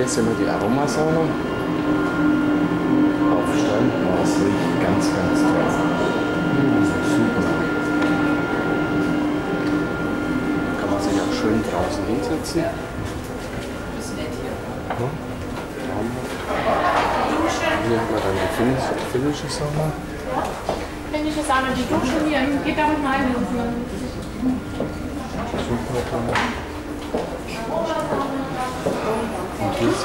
vergesse immer die Aromasauna. Aufsteigen, oh, es riecht ganz, ganz toll. Mm, super. Kann man sich auch schön draußen hinsetzen. Ja. Hier haben wir dann die finnische, finnische Sauna. Finnische Sauna, die Dusche hier, geht da mit rein. Super toll. Und